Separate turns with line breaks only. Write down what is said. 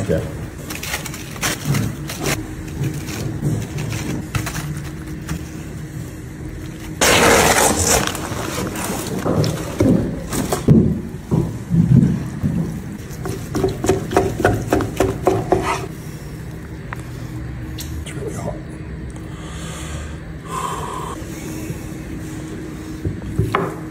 Okay. It's really hot. Thank you.